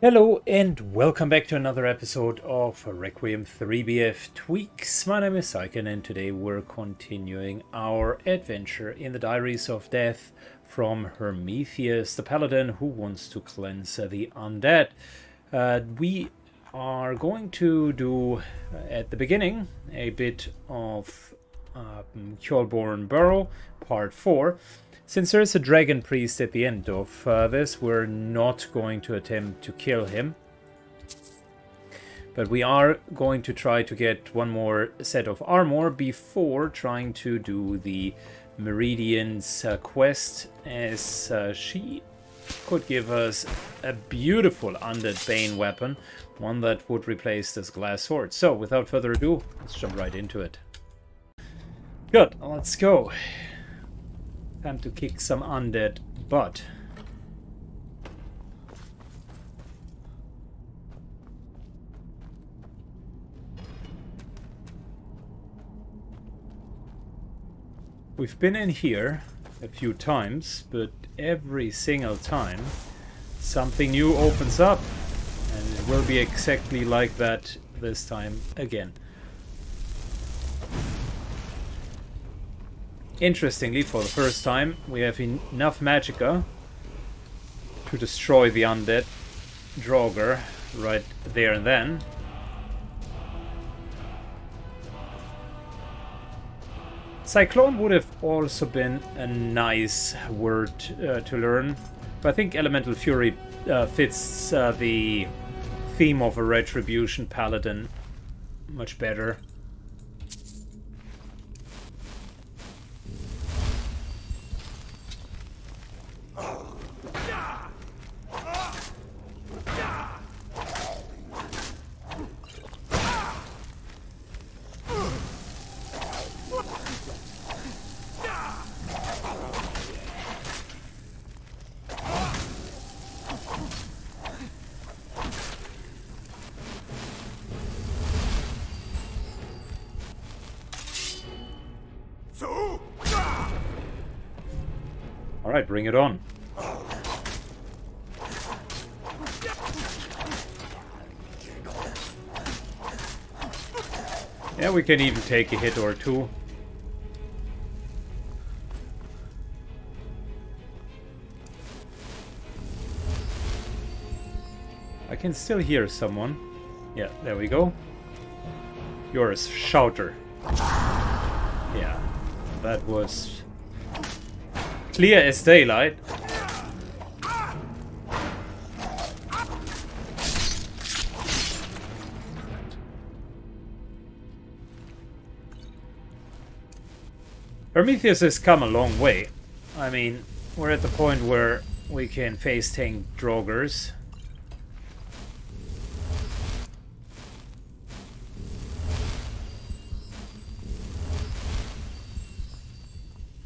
Hello and welcome back to another episode of Requiem 3BF Tweaks. My name is Syken and today we're continuing our adventure in the Diaries of Death from Hermethius, the paladin who wants to cleanse the undead. Uh, we are going to do, at the beginning, a bit of um, Kjolborn Burrow, part 4. Since there's a dragon priest at the end of uh, this, we're not going to attempt to kill him. But we are going to try to get one more set of armor before trying to do the Meridia's uh, quest, as uh, she could give us a beautiful undead bane weapon, one that would replace this glass sword. So, without further ado, let's jump right into it. Good, let's go. Time to kick some undead butt. We've been in here a few times, but every single time something new opens up. And it will be exactly like that this time again. Interestingly, for the first time, we have enough magicka to destroy the undead Draugr right there and then. Cyclone would have also been a nice word uh, to learn, but I think Elemental Fury uh, fits uh, the theme of a Retribution Paladin much better. It on. Yeah, we can even take a hit or two. I can still hear someone. Yeah, there we go. You're a shouter. Yeah, that was clear as daylight. Hermethius has come a long way. I mean, we're at the point where we can face tank Draugrs.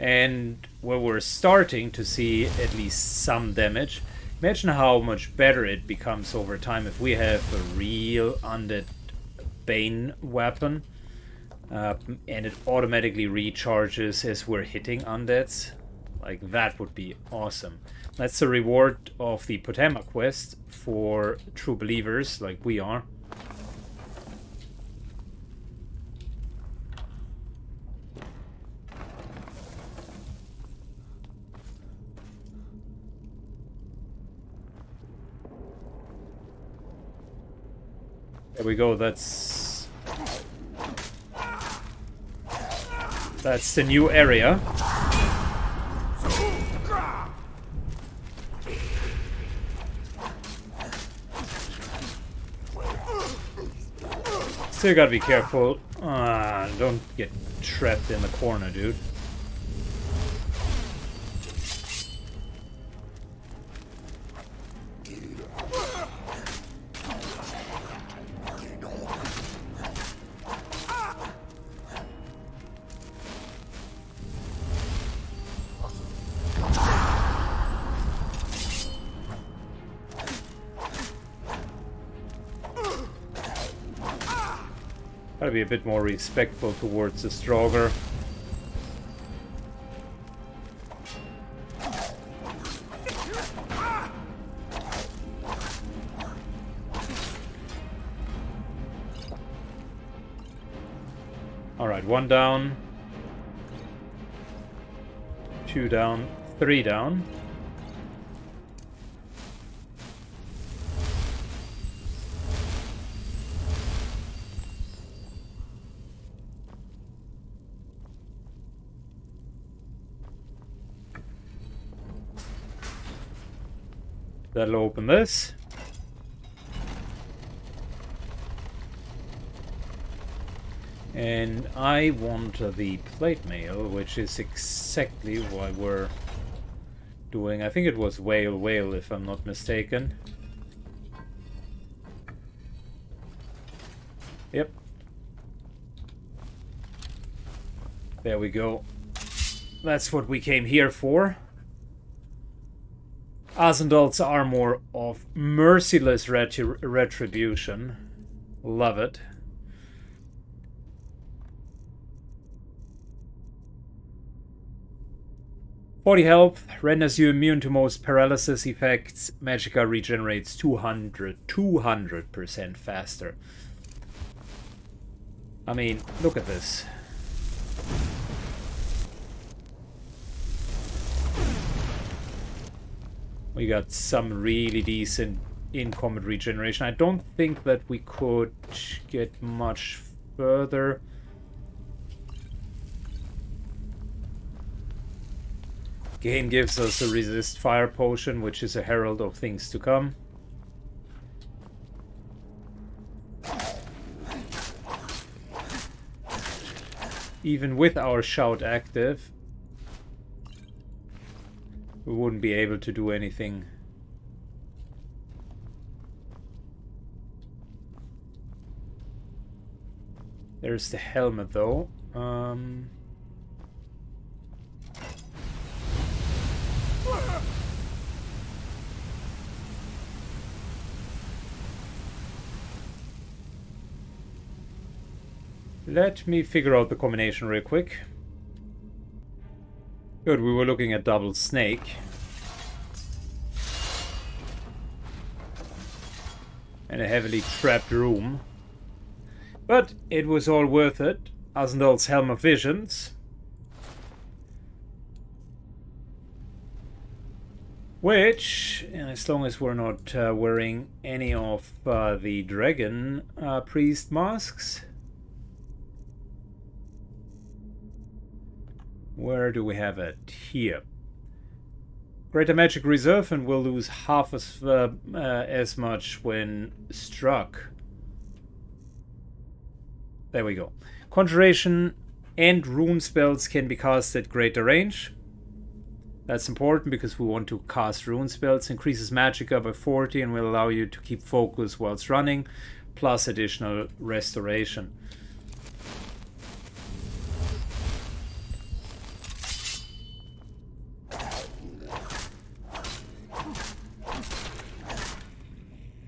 And where we're starting to see at least some damage. Imagine how much better it becomes over time if we have a real undead Bane weapon uh, and it automatically recharges as we're hitting undeads. Like, that would be awesome. That's the reward of the Potema quest for true believers like we are. There we go, that's That's the new area. Still gotta be careful. Uh, don't get trapped in the corner, dude. Gotta be a bit more respectful towards the stronger. Alright, one down. Two down. Three down. That'll open this. And I want the plate mail, which is exactly what we're doing. I think it was whale whale, if I'm not mistaken. Yep. There we go. That's what we came here for. Azandal's more of merciless retribution. Love it. Forty health renders you immune to most paralysis effects. Magicka regenerates 200, 200% faster. I mean, look at this. We got some really decent in-combat regeneration. I don't think that we could get much further. Game gives us a resist fire potion, which is a herald of things to come. Even with our shout active, we wouldn't be able to do anything. There's the helmet though. Um... Let me figure out the combination real quick. Good, we were looking at double snake. And a heavily trapped room. But it was all worth it. Azandal's Helm of Visions. Which, as long as we're not uh, wearing any of uh, the dragon uh, priest masks, Where do we have it? Here. Greater Magic Reserve and we'll lose half as, uh, uh, as much when struck. There we go. Conjuration and rune spells can be cast at greater range. That's important because we want to cast rune spells. Increases magicka by 40 and will allow you to keep focus whilst running, plus additional restoration.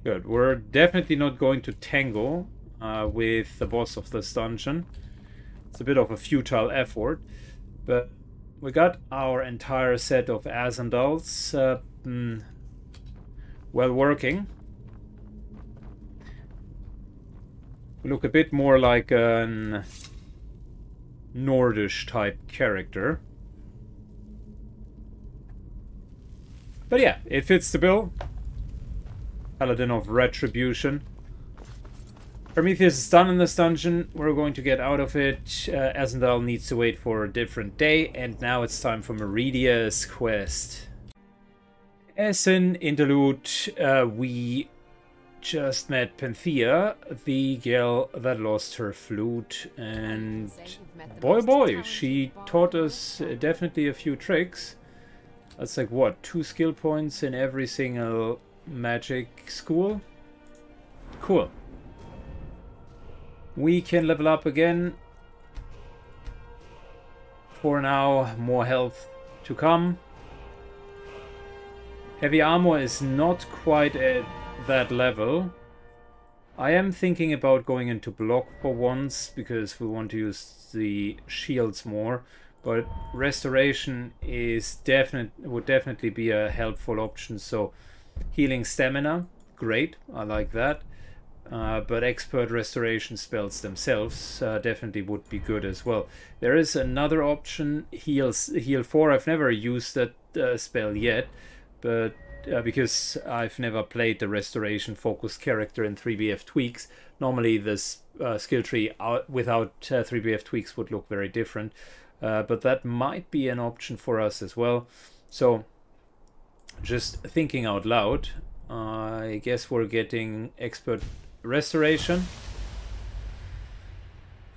Good. We're definitely not going to tangle uh, with the boss of this dungeon. It's a bit of a futile effort, but we got our entire set of Azandals uh, mm, well working. We look a bit more like an Nordish type character. But yeah, it fits the bill. Paladin of Retribution. Hermethius is done in this dungeon. We're going to get out of it. Uh, Azandal needs to wait for a different day. And now it's time for Meridia's quest. As an interlude, uh, we just met Pantea, the girl that lost her flute. And boy, boy, she taught us uh, definitely a few tricks. That's like, what, two skill points in every single magic school. Cool. We can level up again. For now, more health to come. Heavy armor is not quite at that level. I am thinking about going into block for once because we want to use the shields more. But restoration is definite would definitely be a helpful option. So Healing stamina, great, I like that. Uh, but expert restoration spells themselves uh, definitely would be good as well. There is another option, heal, heal 4. I've never used that uh, spell yet, but uh, because I've never played the restoration focused character in 3BF tweaks, normally this uh, skill tree out, without 3BF uh, tweaks would look very different. but that might be an option for us as well. So just thinking out loud, I guess we're getting expert restoration.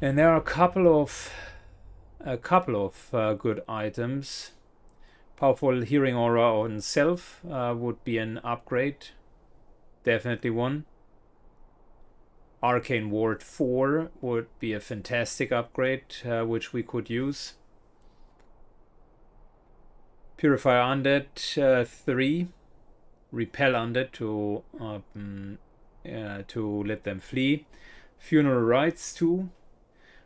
And there are a couple of a couple of uh, good items. Powerful healing aura on self uh, would be an upgrade. Definitely one. Arcane Ward 4 would be a fantastic upgrade, uh, which we could use. Purify Undead uh, 3. Repel Undead to um, uh, to let them flee. Funeral rites too.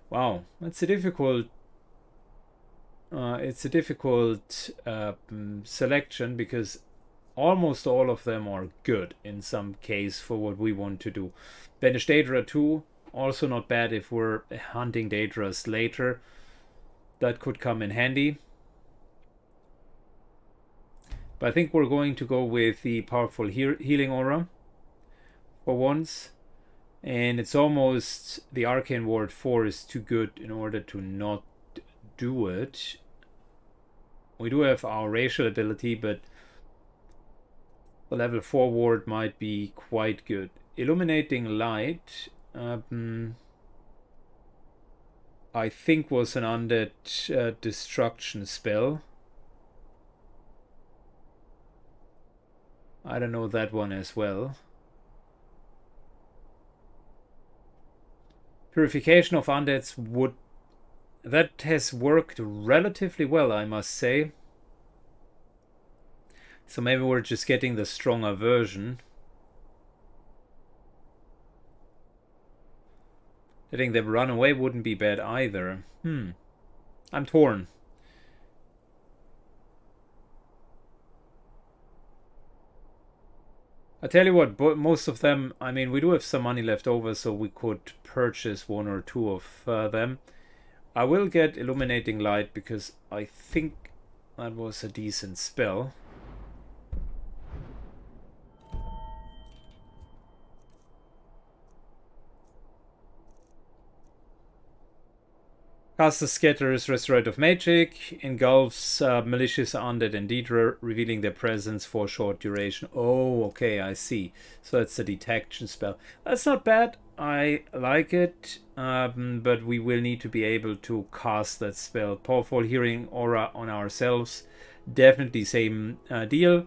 Wow, that's a difficult. Uh, it's a difficult uh, mm, selection because almost all of them are good in some case for what we want to do. Banish Daedra too, also not bad if we're hunting Daedras later. That could come in handy. But I think we're going to go with the powerful he healing aura for once. And it's almost the Arcane Ward 4 is too good in order to not do it. We do have our racial ability, but the level 4 ward might be quite good. Illuminating Light, um, I think was an undead uh, destruction spell. I don't know that one as well. Purification of undeads would... That has worked relatively well, I must say. So maybe we're just getting the stronger version. Letting them run away wouldn't be bad either. Hmm. I'm torn. I tell you what, but most of them, I mean, we do have some money left over, so we could purchase one or two of uh, them. I will get Illuminating Light because I think that was a decent spell. Caster scatters Restorative Magic, engulfs uh, malicious undead and Daedra, revealing their presence for a short duration. Oh, okay, I see. So that's the detection spell. That's not bad. I like it, um, but we will need to be able to cast that spell. Powerful Healing Aura on ourselves. Definitely same uh, deal.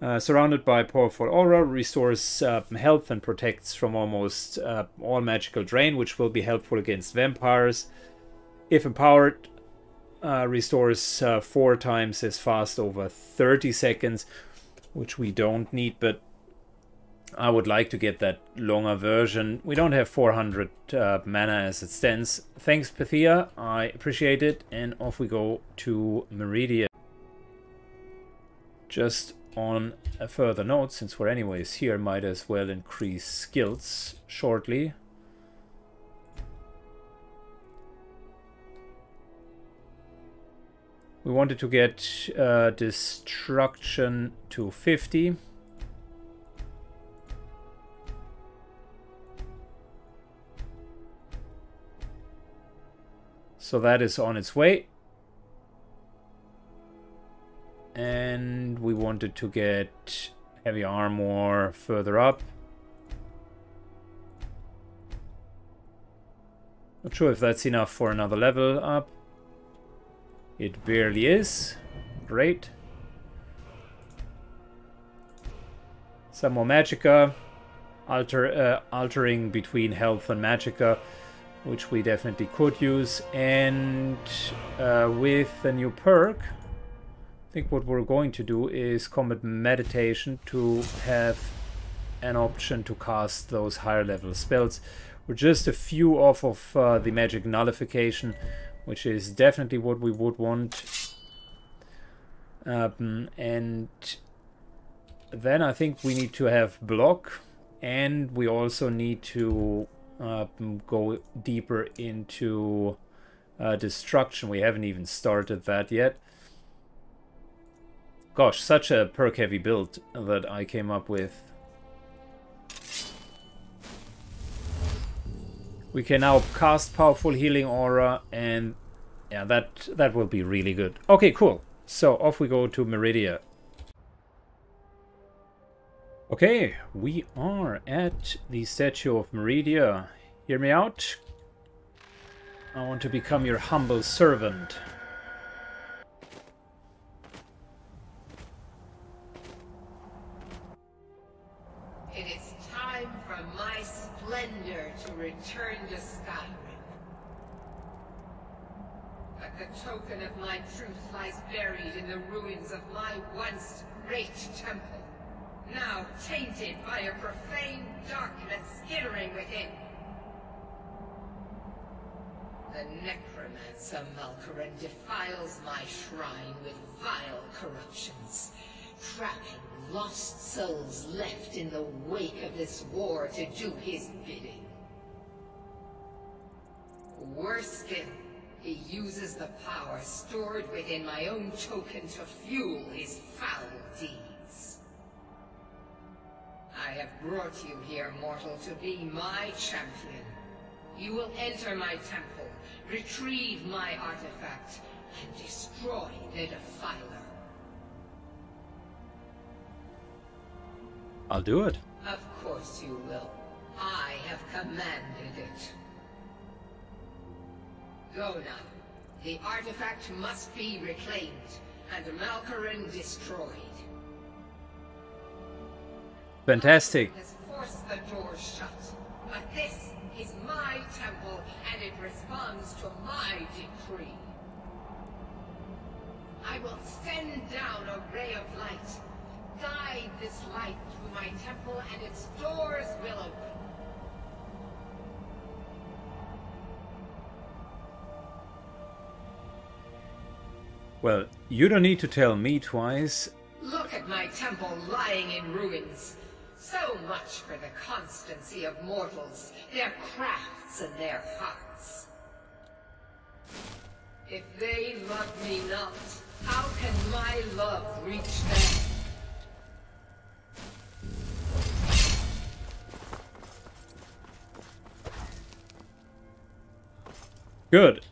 Uh, surrounded by powerful aura, restores uh, health and protects from almost uh, all magical drain, which will be helpful against vampires if empowered, uh, restores uh, four times as fast over 30 seconds, which we don't need, but I would like to get that longer version. We don't have 400 uh, mana as it stands. Thanks, Pythia. I appreciate it. And off we go to Meridia. Just on a further note, since we're anyways here, might as well increase skills shortly. We wanted to get uh, destruction to 50. So that is on its way. And we wanted to get heavy armor further up. Not sure if that's enough for another level up. It barely is. Great. Some more Magicka. Alter, uh, altering between health and Magicka, which we definitely could use. And uh, with a new perk, I think what we're going to do is Combat Meditation to have an option to cast those higher level spells. We're just a few off of uh, the magic nullification, which is definitely what we would want. Um, and then I think we need to have block and we also need to uh, go deeper into uh, destruction. We haven't even started that yet. Gosh, such a perk heavy build that I came up with. We can now cast powerful healing aura and yeah, that that will be really good. Okay, cool. So off we go to Meridia. Okay, we are at the statue of Meridia. Hear me out? I want to become your humble servant. The ruins of my once great temple now tainted by a profane darkness skittering within. The necromancer Malkoran defiles my shrine with vile corruptions, trapping lost souls left in the wake of this war to do his bidding. Worse still, he uses the power stored within my own token to fuel his foul deeds. I have brought you here, mortal, to be my champion. You will enter my temple, retrieve my artifact, and destroy the Defiler. I'll do it. Of course you will. I have commanded it. Go now. The artifact must be reclaimed, and Malkoran destroyed. Fantastic. Has forced the door shut. But this is my temple, and it responds to my decree. I will send down a ray of light. Guide this light through my temple, and its doors will open. Well, you don't need to tell me twice. Look at my temple lying in ruins. So much for the constancy of mortals, their crafts and their hearts. If they love me not, how can my love reach them? Good.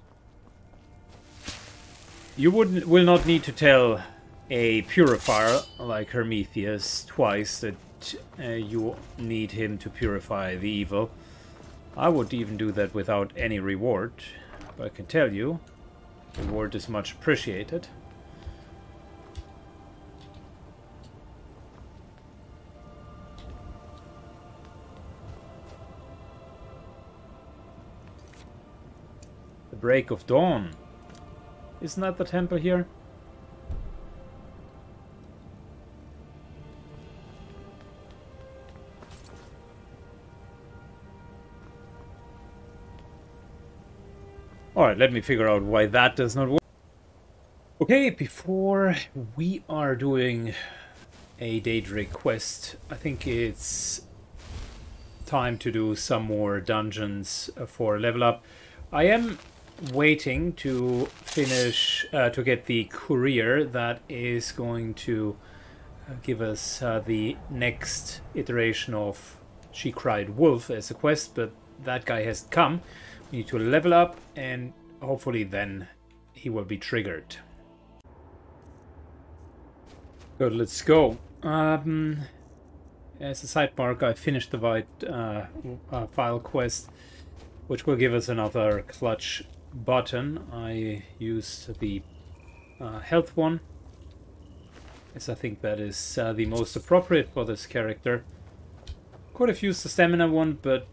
You wouldn't will not need to tell a purifier like Hermethius twice that uh, you need him to purify the evil. I would even do that without any reward. But I can tell you, reward is much appreciated. The Break of Dawn. Isn't that the temple here? Alright, let me figure out why that does not work. Okay, before we are doing a Daedric quest, I think it's time to do some more dungeons for level up. I am waiting to finish, uh, to get the courier that is going to uh, give us uh, the next iteration of She Cried Wolf as a quest, but that guy has come. We need to level up and hopefully then he will be triggered. Good, let's go. Um, as a side mark, I finished the White uh, uh, Phial quest, which will give us another clutch button. I used the uh, health one, as I think that is uh, the most appropriate for this character. Could have used the stamina one, but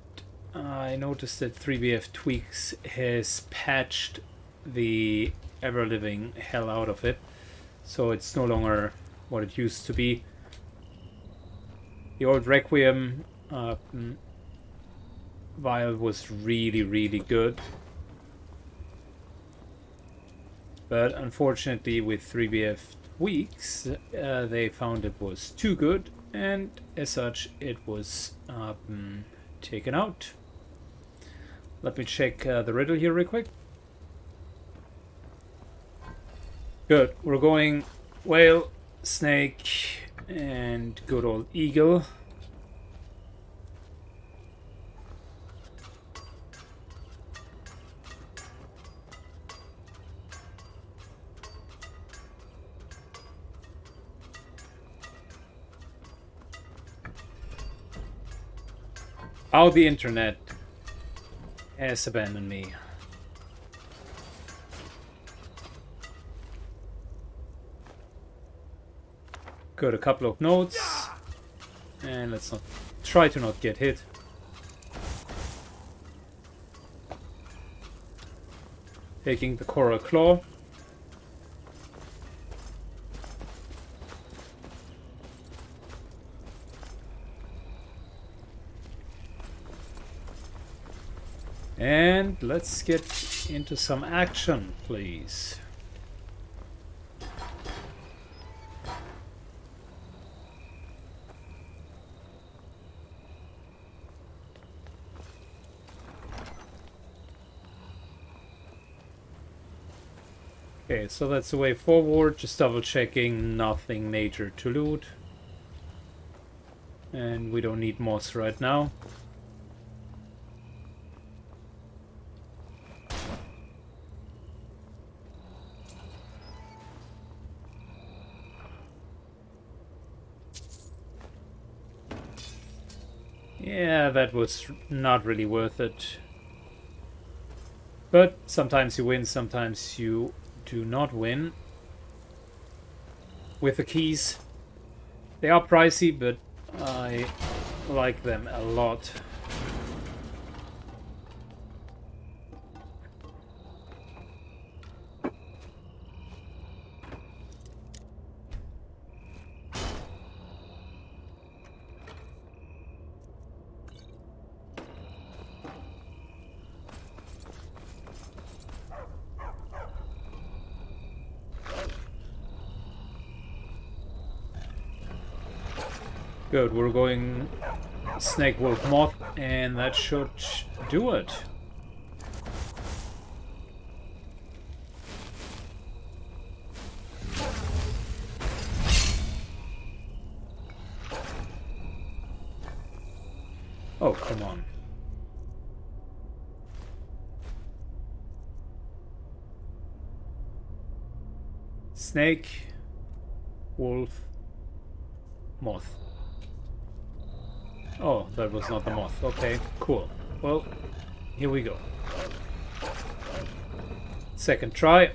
I noticed that 3BF Tweaks has patched the ever-living hell out of it, so it's no longer what it used to be. The old Requiem uh, vial was really, really good. But unfortunately with 3BF Tweaks, uh, they found it was too good and as such it was um, taken out. Let me check uh, the riddle here real quick. Good, we're going whale, snake, and good old eagle. How the internet has abandoned me. Got a couple of notes. And let's not try to not get hit. Taking the coral claw. And let's get into some action, please. Okay, so that's the way forward, just double checking, nothing major to loot. And we don't need moss right now. Yeah, that was not really worth it. But sometimes you win, sometimes you do not win. With the keys. They are pricey, but I like them a lot. Good, we're going Snake Wolf Moth, and that should do it. Oh, come on. Snake, wolf, moth. Oh, that was not the moth. Okay, cool. Well, here we go. Second try.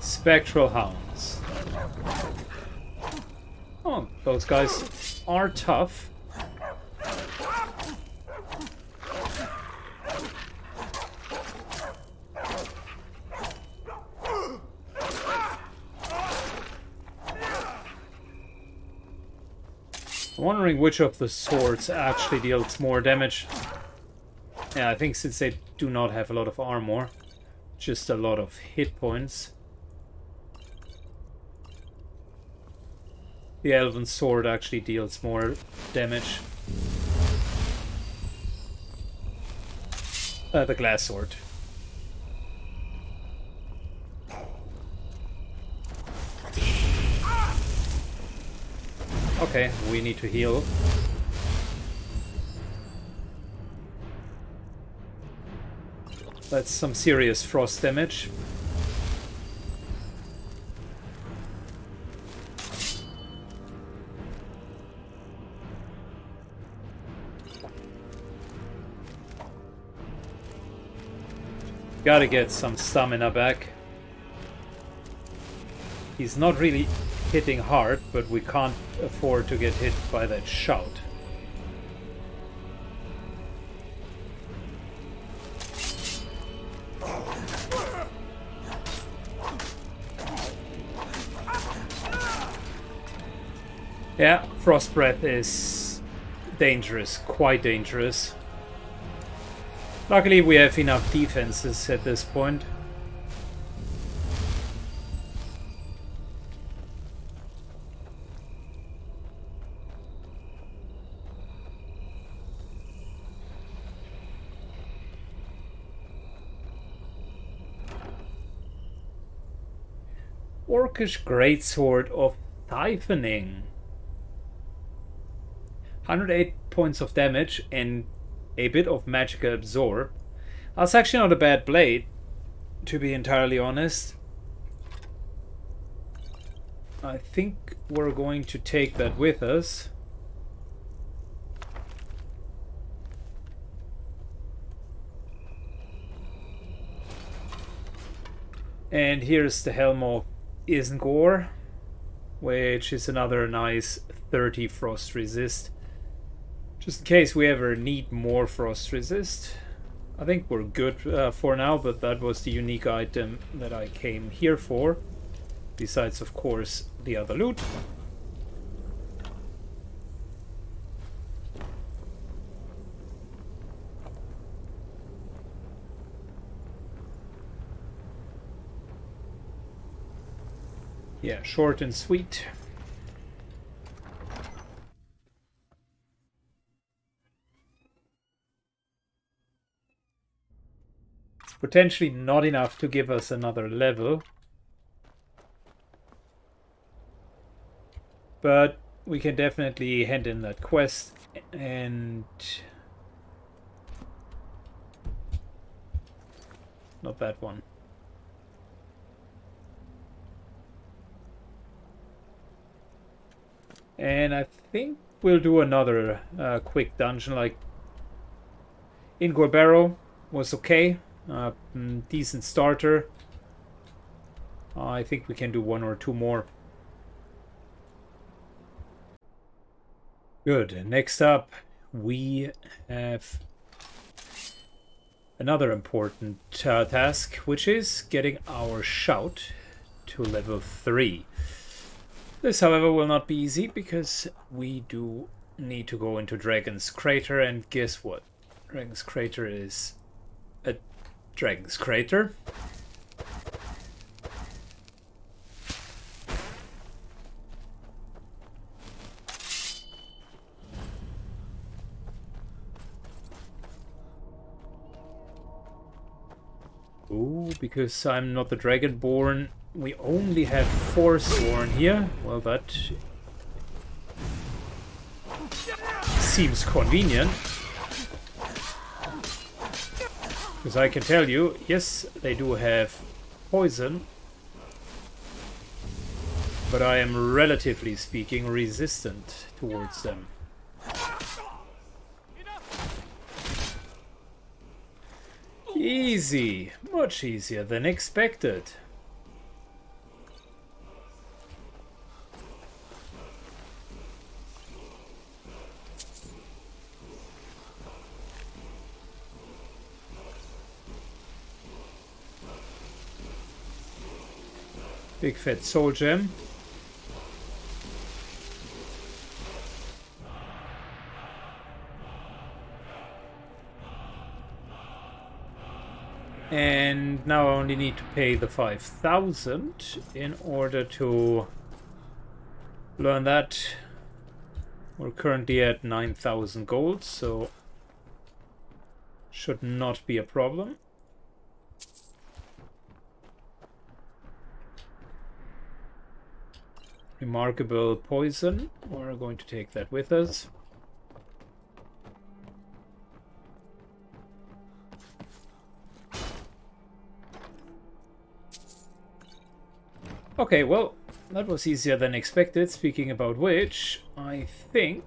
Spectral Hounds. Oh, those guys are tough. I'm wondering which of the swords actually deals more damage. Yeah, I think since they do not have a lot of armor, just a lot of hit points. The Elven Sword actually deals more damage. Uh, the Glass Sword. Okay, we need to heal. That's some serious frost damage. Gotta get some stamina back. He's not really hitting hard, but we can't afford to get hit by that shout. Yeah, Frost Breath is dangerous, quite dangerous. Luckily we have enough defenses at this point. Orcish Greatsword of Siphoning. 108 points of damage and a bit of Magicka Absorb. That's actually not a bad blade, to be entirely honest. I think we're going to take that with us. And here's the Helm of Isengor, which is another nice 30 frost resist. Just in case we ever need more frost resist. I think we're good uh, for now, but that was the unique item that I came here for. Besides, of course, the other loot. Yeah, short and sweet. Potentially not enough to give us another level. But we can definitely hand in that quest and... Not that one. And I think we'll do another uh, quick dungeon. Like Yngol Barrow was okay. Uh, mm, decent starter. Uh, I think we can do one or two more. Good. Next up, we have another important uh, task, which is getting our shout to level 3. This, however, will not be easy because we do need to go into Dragon's Crater and guess what? Dragon's Crater is a Dragon's Crater. Because I'm not the Dragonborn, we only have Forsworn here. Well, that seems convenient. Because I can tell you, yes, they do have poison. But I am relatively speaking resistant towards them. Easy. Much easier than expected. Big fat soul gem. And now I only need to pay the 5,000 in order to learn that. We're currently at 9,000 gold, so should not be a problem. Remarkable poison. We're going to take that with us. Okay, well, that was easier than expected. Speaking about which, I think...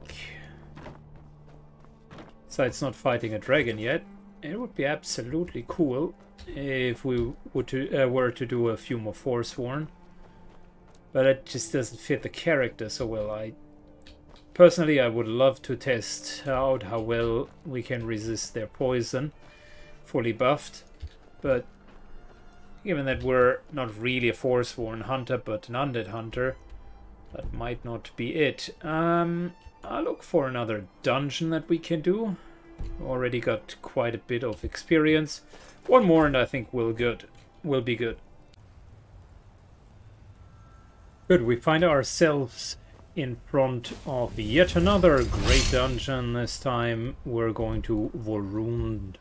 Besides not fighting a dragon yet, it would be absolutely cool if we would to, uh, were to do a few more Forsworn. But it just doesn't fit the character so well. I Personally, I would love to test out how well we can resist their poison, fully buffed. But given that we're not really a Forsworn hunter, but an undead hunter, that might not be it. Um, I'll look for another dungeon that we can do. Already got quite a bit of experience. One more and I think we'll good. We'll be good. Good, we find ourselves in front of yet another great dungeon. This time we're going to Vorund.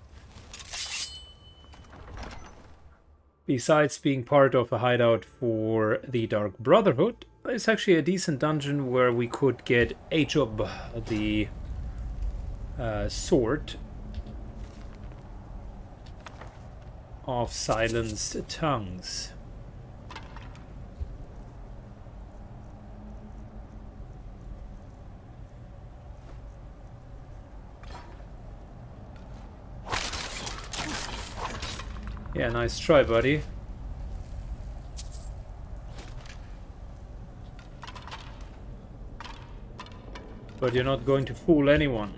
Besides being part of a hideout for the Dark Brotherhood, it's actually a decent dungeon where we could get Achob, the uh, sword of silenced tongues. Yeah, nice try, buddy. But you're not going to fool anyone.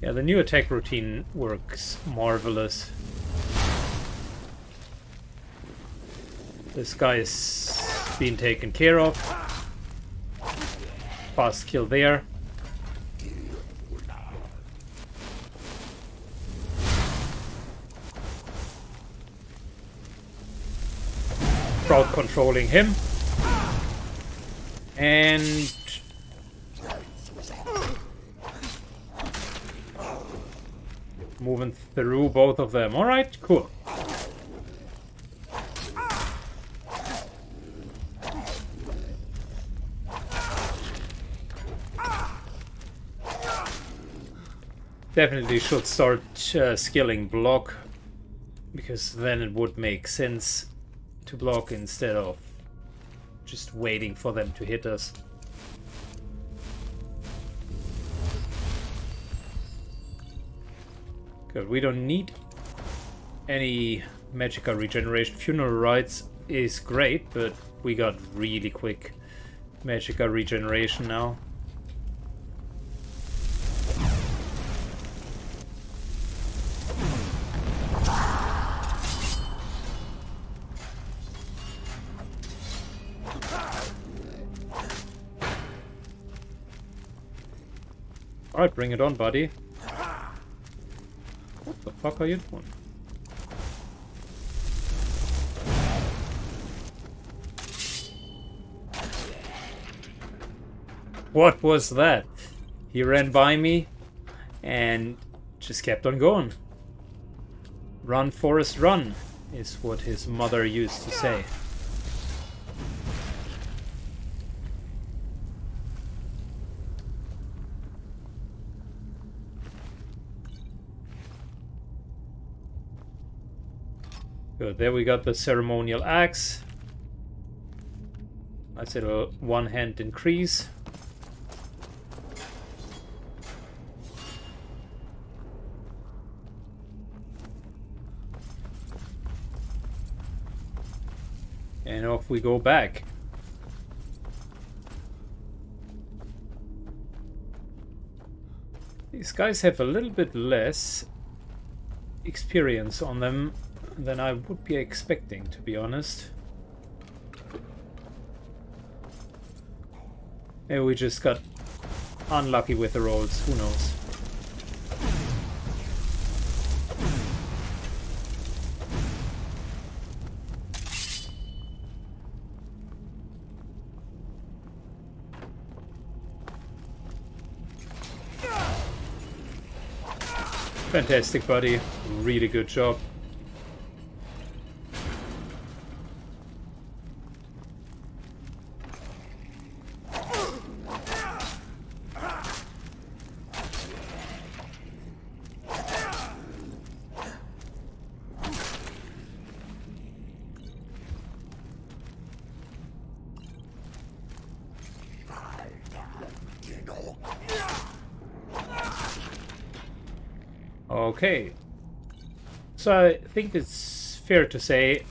Yeah, the new attack routine works marvelous. This guy is being taken care of. Fast kill there. Crowd controlling him. And moving through both of them. Alright, cool. Definitely should start uh, skilling block because then it would make sense to block instead of just waiting for them to hit us. Good, we don't need any magical regeneration. Funeral rites is great, but we got really quick magical regeneration now. Alright, bring it on, buddy. What the fuck are you doing? What was that? He ran by me and just kept on going. Run, Forrest, run, is what his mother used to say. There we got the ceremonial axe. Nice little uh, one hand increase. And off we go back. These guys have a little bit less experience on them than I would be expecting, to be honest. Maybe we just got unlucky with the rolls, who knows. Fantastic, buddy. Really good job. Okay. So I think it's fair to say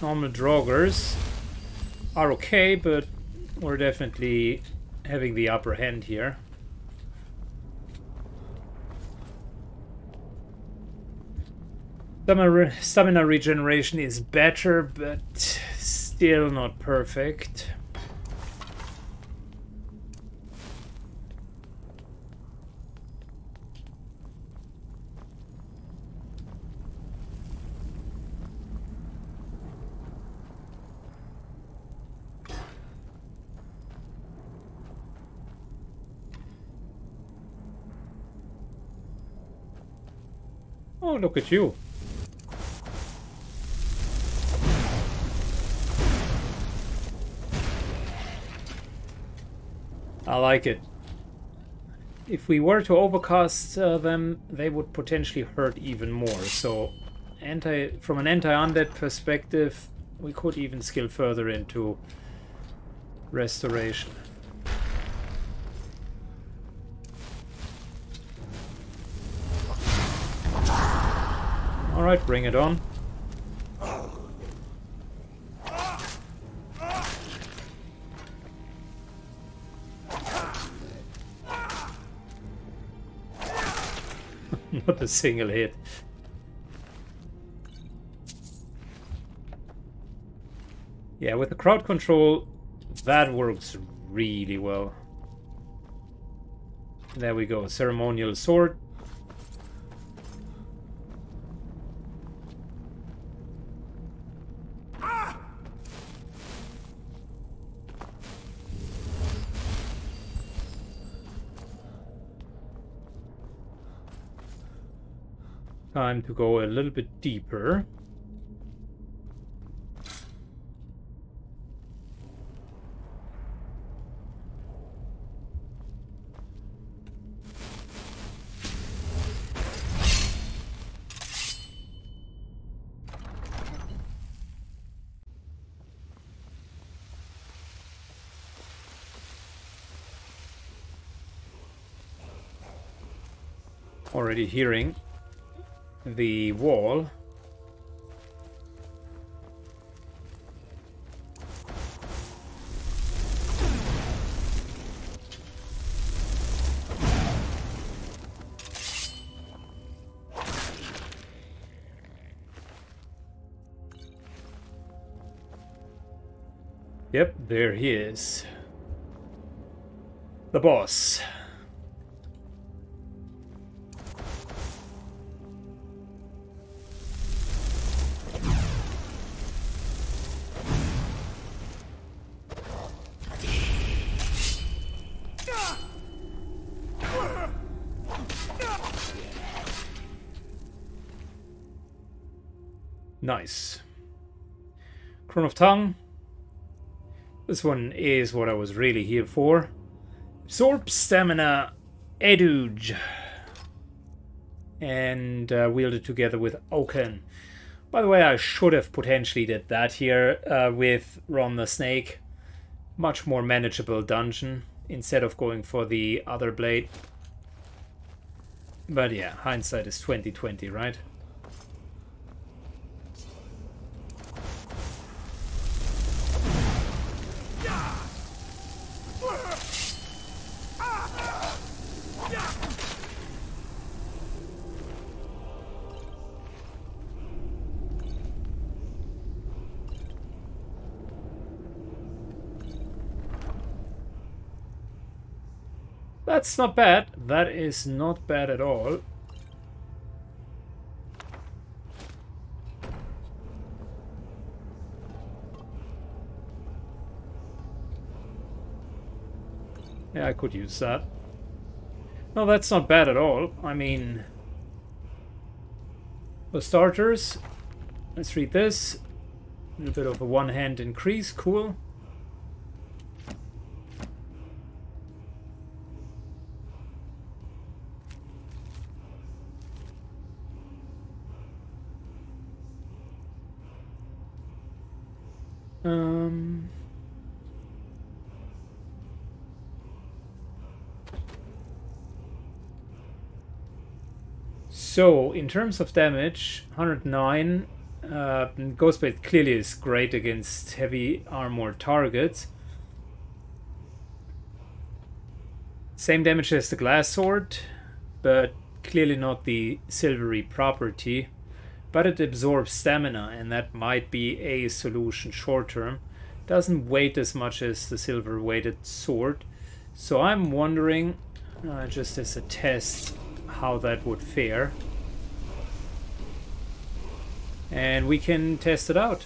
normal Draugrs are okay, but we're definitely having the upper hand here. Stamina regeneration is better, but still not perfect. Oh, look at you. I like it. If we were to overcast uh, them, they would potentially hurt even more. So, anti from an anti-undead perspective, we could even skill further into restoration. Alright, bring it on. Not a single hit. Yeah, with the crowd control, that works really well. There we go, ceremonial sword. Time to go a little bit deeper. Already hearing the wall. Yep, there he is. The boss. Nice. Crown of Tongue. This one is what I was really here for. Absorb Stamina Eduj. And uh, wielded together with Okin. By the way, I should have potentially did that here uh, with Ron the Snake. Much more manageable dungeon instead of going for the other blade. But yeah, hindsight is 2020, right? That's not bad. That is not bad at all. Yeah, I could use that. No, that's not bad at all. I mean... For starters, let's read this. A little bit of a one-hand increase, cool. Um... So, in terms of damage, 109. Uh, Ghostblade clearly is great against heavy armor targets. Same damage as the glass sword, but clearly not the silvery property. but it absorbs stamina, and that might be a solution short term. Doesn't weight as much as the silver weighted sword, so I'm wondering, uh, just as a test, how that would fare. And we can test it out.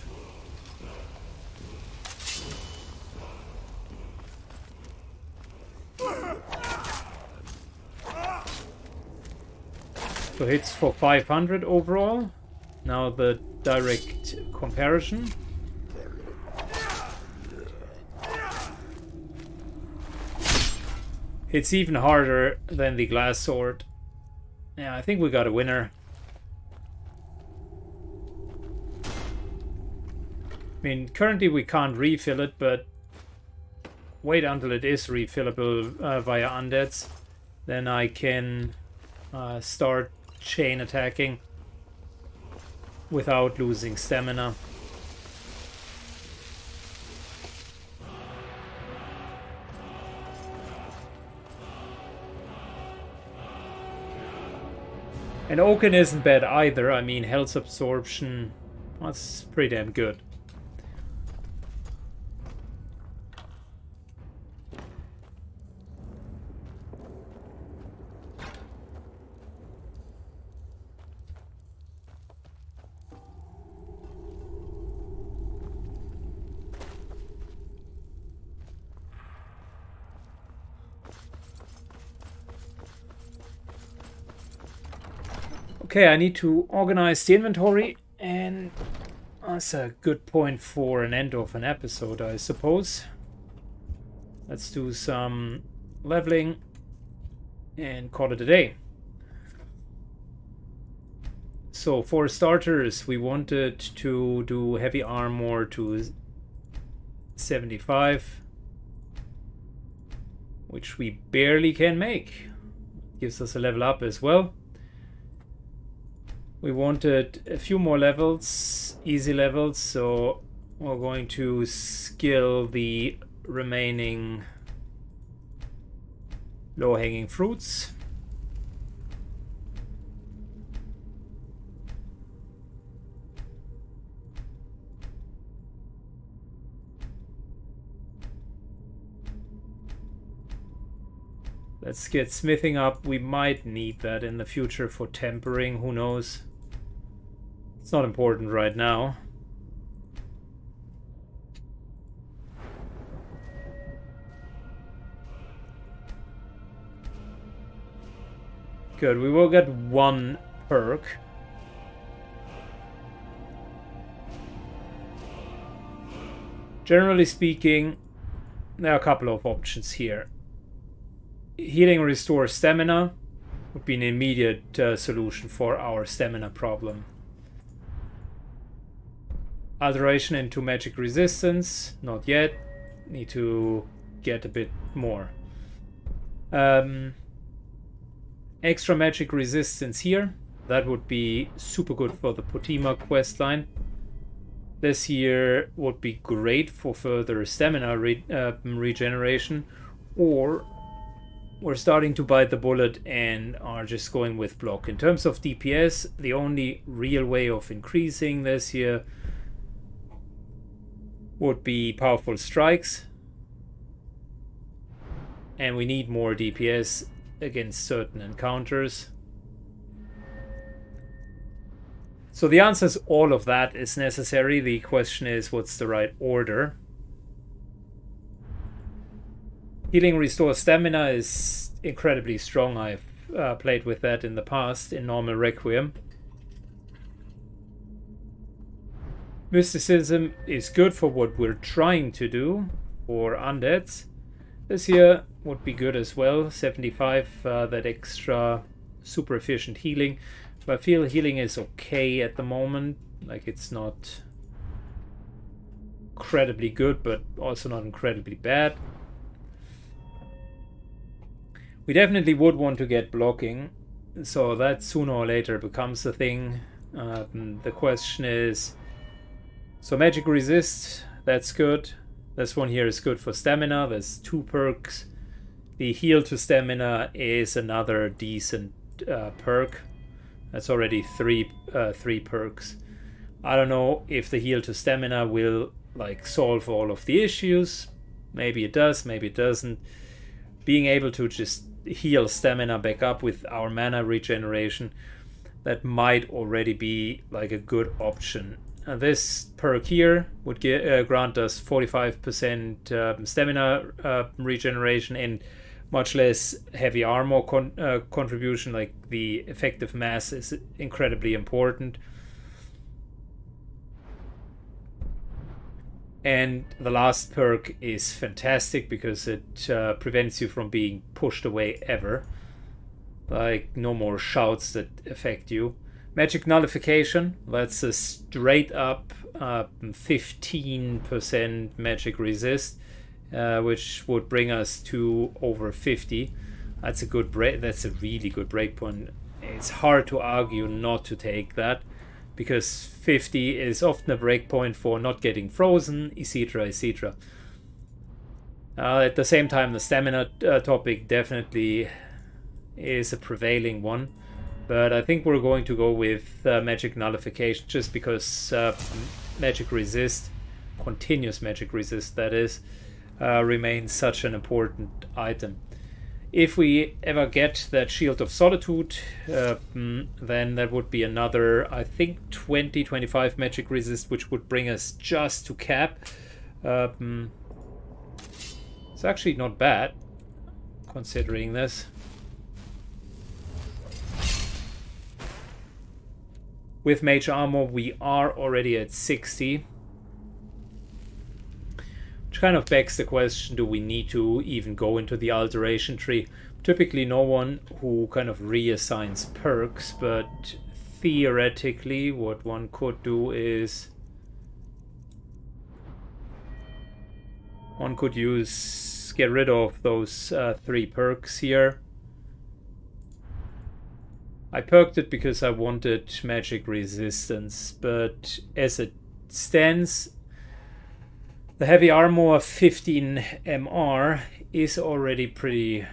So hits for 500 overall. Now the direct comparison. It's even harder than the glass sword. Yeah, I think we got a winner. I mean, currently we can't refill it, but wait until it is refillable uh, via undeads. Then I can uh, start chain attacking without losing stamina. And Okin isn't bad either. I mean, health absorption, that's pretty damn good. Okay, I need to organize the inventory and that's a good point for an end of an episode, I suppose. Let's do some leveling and call it a day. So for starters, we wanted to do heavy armor to 75, which we barely can make. Gives us a level up as well. We wanted a few more levels, easy levels, so we're going to skill the remaining low-hanging fruits. Let's get smithing up. We might need that in the future for tempering, who knows. It's not important right now. Good, we will get one perk. Generally speaking, there are a couple of options here. Healing restores stamina would be an immediate uh, solution for our stamina problem. Alteration into magic resistance, not yet. Need to get a bit more. Um, extra magic resistance here. That would be super good for the Potema quest line. This here would be great for further stamina re uh, regeneration. Or we're starting to bite the bullet and are just going with block. In terms of DPS, the only real way of increasing this here would be powerful strikes. And we need more DPS against certain encounters. So the answer is all of that is necessary. The question is what's the right order? Healing Restore stamina is incredibly strong. I've uh, played with that in the past in normal Requiem. Mysticism is good for what we're trying to do for undeads. This here would be good as well, 75, uh, that extra super efficient healing. But I feel healing is okay at the moment, like it's not incredibly good, but also not incredibly bad. We definitely would want to get blocking, so that sooner or later becomes a thing. Um, the question is, so magic resist, that's good. This one here is good for stamina. There's two perks. The heal to stamina is another decent uh, perk. That's already three uh, three perks. I don't know if the heal to stamina will like solve all of the issues. Maybe it does, maybe it doesn't. Being able to just heal stamina back up with our mana regeneration, that might already be like a good option. Uh, this perk here would get, uh, grant us 45% um, stamina uh, regeneration and much less heavy armor con uh, contribution. Like the effective mass is incredibly important. And the last perk is fantastic because it uh, prevents you from being pushed away ever. Like, no more shouts that affect you. Magic Nullification, that's a straight up 15% uh, magic resist, uh, which would bring us to over 50. That's a good break. That's a really good breakpoint. It's hard to argue not to take that because 50 is often a breakpoint for not getting frozen, etc. etc. Uh, at the same time, the stamina uh, topic definitely is a prevailing one, but I think we're going to go with uh, magic nullification just because uh, magic resist, continuous magic resist, that is, uh, remains such an important item if we ever get that Shield of Solitude, uh, mm, then that would be another, I think, 20, 25 magic resist, which would bring us just to cap. Uh, mm, it's actually not bad, considering this. With Mage Armor, we are already at 60. Which kind of begs the question, do we need to even go into the alteration tree? Typically no one who kind of reassigns perks, but theoretically what one could do is one could use get rid of those uh, three perks here. I perked it because I wanted magic resistance, but as it stands, the heavy armor 15 MR is already pretty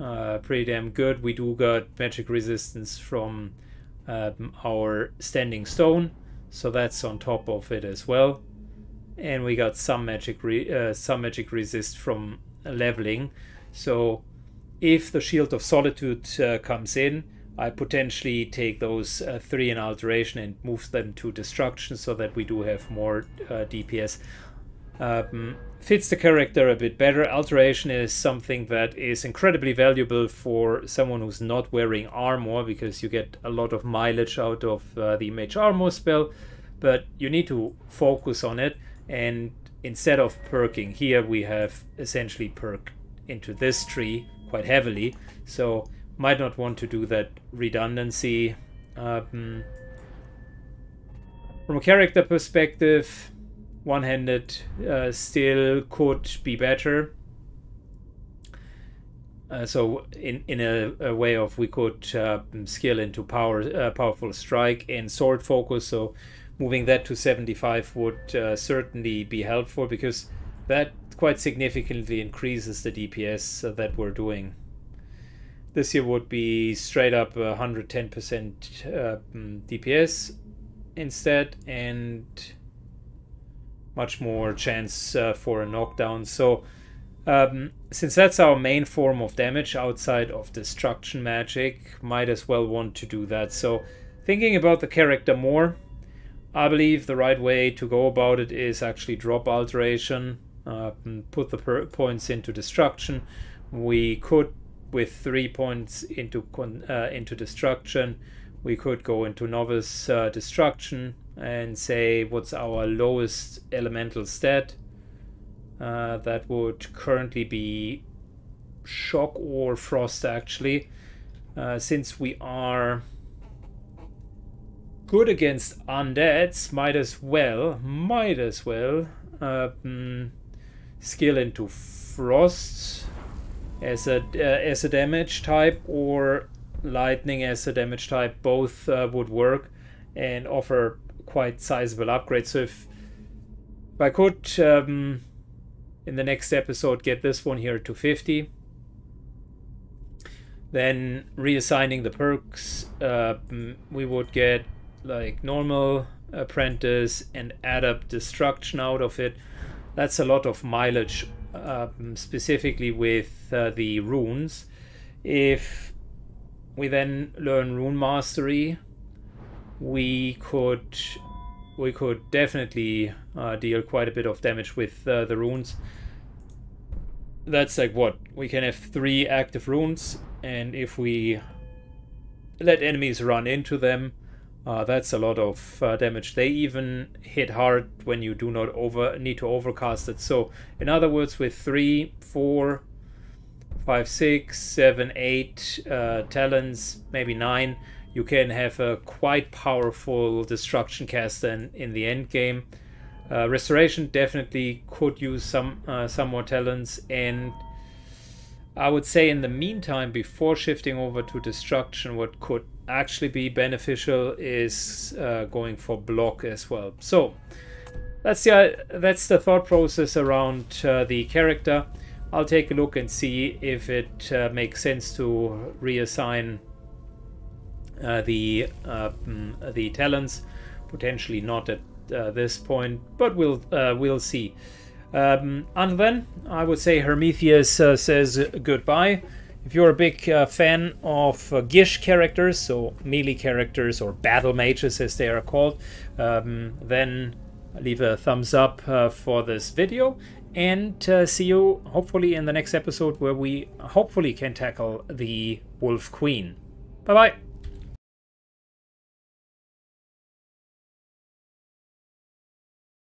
uh, pretty damn good. We do got magic resistance from um, our standing stone, so that's on top of it as well. And we got some magic uh, some magic resist from leveling. So if the shield of solitude uh, comes in, I potentially take those uh, three in alteration and move them to destruction so that we do have more uh, DPS um, fits the character a bit better. Alteration is something that is incredibly valuable for someone who's not wearing armor because you get a lot of mileage out of uh, the mage armor spell, but you need to focus on it. And instead of perking here, we have essentially perked into this tree quite heavily. So might not want to do that redundancy. Um, from a character perspective, one-handed uh, still could be better. Uh, so in in a, a, way of we could uh, skill into power uh, powerful strike and sword focus. So moving that to 75 would uh, certainly be helpful because that quite significantly increases the DPS that we're doing. This here would be straight up 110% uh, DPS instead and much more chance uh, for a knockdown. So um, since that's our main form of damage outside of destruction magic, might as well want to do that. So thinking about the character more, I believe the right way to go about it is actually drop alteration, uh, put the points into destruction. We could, with three points into uh, into destruction, we could go into novice uh, destruction and say what's our lowest elemental stat. Uh, that would currently be shock or frost actually. Uh, since we are good against undeads, might as well, might as well um, skill into frost as a uh, as a damage type or lightning as a damage type. Both uh, would work and offer quite sizable upgrades So if, if I could, um, in the next episode, get this one here to 50, Then reassigning the perks, uh, we would get like normal apprentice and adept destruction out of it. That's a lot of mileage, um, specifically with uh, the runes. If we then learn rune mastery, we could we could definitely uh, deal quite a bit of damage with uh, the runes. That's like what we can have three active runes, and if we let enemies run into them, uh, that's a lot of uh, damage. They even hit hard when you do not over need to overcast it. So, in other words, with three, four, five, six, seven, eight uh, talents, maybe nine, you can have a quite powerful destruction caster in, in the end game. Uh, restoration definitely could use some uh, some more talents, and I would say in the meantime, before shifting over to destruction, what could actually be beneficial is uh, going for block as well. So that's the that's the thought process around uh, the character. I'll take a look and see if it uh, makes sense to reassign uh, the uh, mm, the talents. Potentially not at uh, this point, but we'll we'll see. Um, and then I would say Hermethius says goodbye. If you're a big uh, fan of uh, Gish characters, so melee characters or battle mages as they are called, um, then leave a thumbs up uh, for this video and see you hopefully in the next episode where we hopefully can tackle the Wolf Queen. Bye bye!